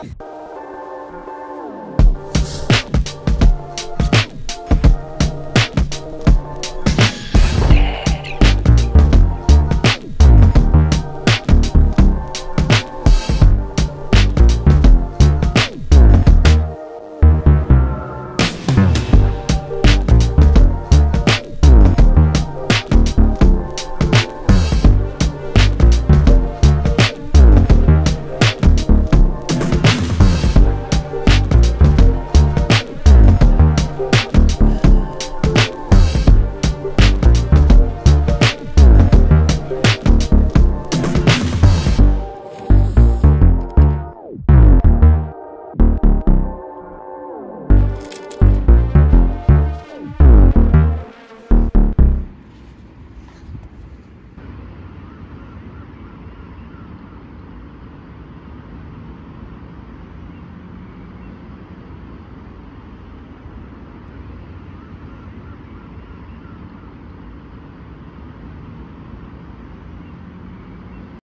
Ha ha ha!